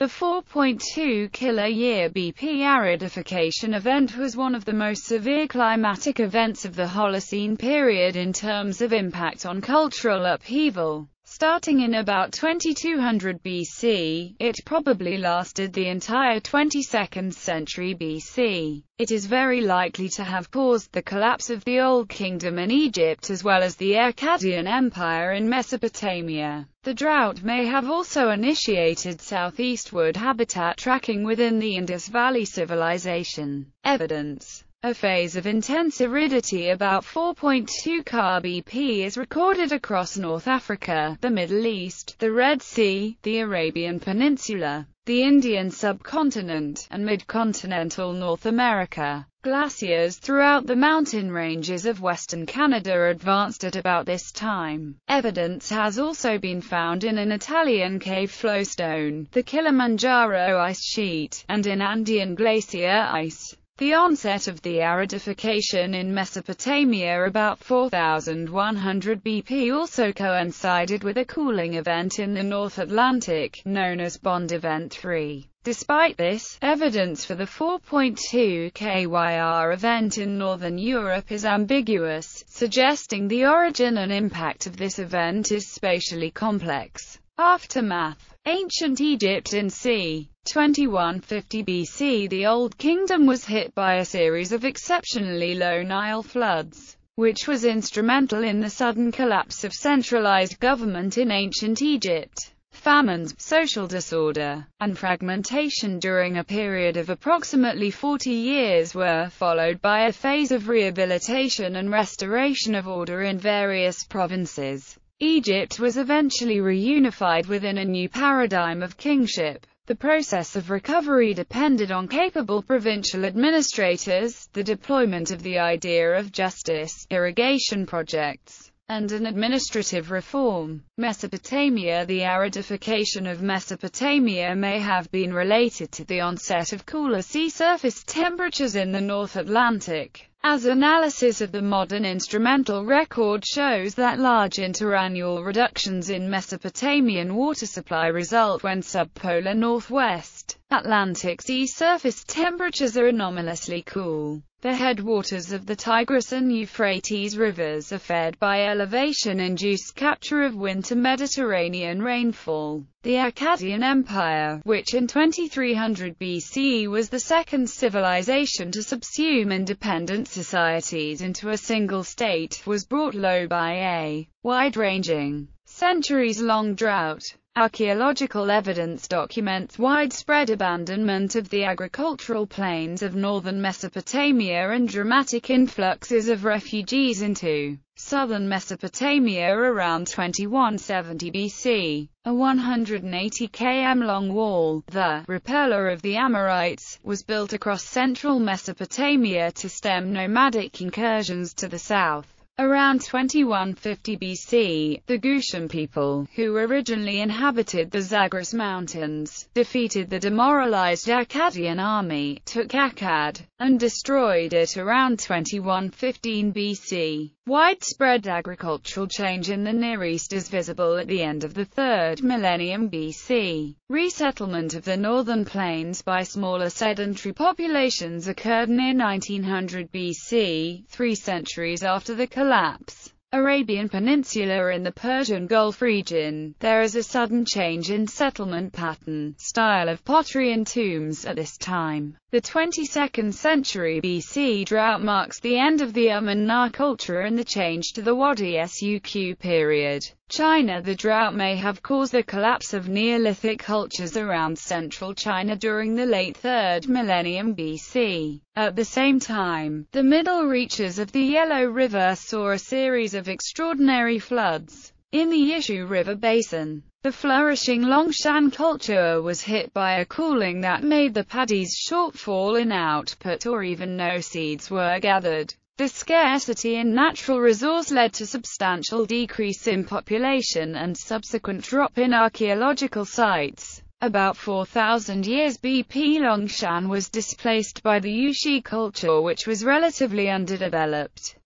The 4.2 kilo-year BP aridification event was one of the most severe climatic events of the Holocene period in terms of impact on cultural upheaval. Starting in about 2200 BC, it probably lasted the entire 22nd century BC. It is very likely to have caused the collapse of the Old Kingdom in Egypt as well as the Akkadian Empire in Mesopotamia. The drought may have also initiated southeastward habitat tracking within the Indus Valley Civilization. Evidence a phase of intense aridity about 4.2 kbp is recorded across North Africa, the Middle East, the Red Sea, the Arabian Peninsula, the Indian subcontinent, and mid-continental North America. Glaciers throughout the mountain ranges of western Canada advanced at about this time. Evidence has also been found in an Italian cave flowstone, the Kilimanjaro ice sheet, and in Andean glacier ice. The onset of the aridification in Mesopotamia about 4100 BP also coincided with a cooling event in the North Atlantic, known as Bond Event 3. Despite this, evidence for the 4.2 KYR event in Northern Europe is ambiguous, suggesting the origin and impact of this event is spatially complex. Aftermath Ancient Egypt in c. 2150 BC The Old Kingdom was hit by a series of exceptionally low Nile floods, which was instrumental in the sudden collapse of centralized government in ancient Egypt. Famines, social disorder, and fragmentation during a period of approximately 40 years were followed by a phase of rehabilitation and restoration of order in various provinces. Egypt was eventually reunified within a new paradigm of kingship. The process of recovery depended on capable provincial administrators, the deployment of the idea of justice, irrigation projects, and an administrative reform. Mesopotamia The aridification of Mesopotamia may have been related to the onset of cooler sea surface temperatures in the North Atlantic. As analysis of the modern instrumental record shows that large interannual reductions in Mesopotamian water supply result when subpolar northwest Atlantic sea surface temperatures are anomalously cool. The headwaters of the Tigris and Euphrates rivers are fed by elevation-induced capture of winter Mediterranean rainfall. The Akkadian Empire, which in 2300 BC was the second civilization to subsume independent societies into a single state, was brought low by a wide-ranging, centuries-long drought. Archaeological evidence documents widespread abandonment of the agricultural plains of northern Mesopotamia and dramatic influxes of refugees into southern Mesopotamia around 2170 BC. A 180 km long wall, the Repeller of the Amorites, was built across central Mesopotamia to stem nomadic incursions to the south. Around 2150 BC, the Gutian people, who originally inhabited the Zagros Mountains, defeated the demoralized Akkadian army, took Akkad, and destroyed it around 2115 BC. Widespread agricultural change in the Near East is visible at the end of the 3rd millennium BC. Resettlement of the northern plains by smaller sedentary populations occurred near 1900 BC, three centuries after the collapse. Arabian Peninsula in the Persian Gulf region, there is a sudden change in settlement pattern, style of pottery and tombs at this time. The 22nd century BC drought marks the end of the Amarna culture and the change to the Wadi Suq period. China The drought may have caused the collapse of Neolithic cultures around central China during the late 3rd millennium BC. At the same time, the middle reaches of the Yellow River saw a series of extraordinary floods. In the Yishu River Basin, the flourishing Longshan culture was hit by a cooling that made the paddy's shortfall in output or even no seeds were gathered. The scarcity in natural resource led to substantial decrease in population and subsequent drop in archaeological sites. About 4,000 years BP Longshan was displaced by the Yueshi culture which was relatively underdeveloped.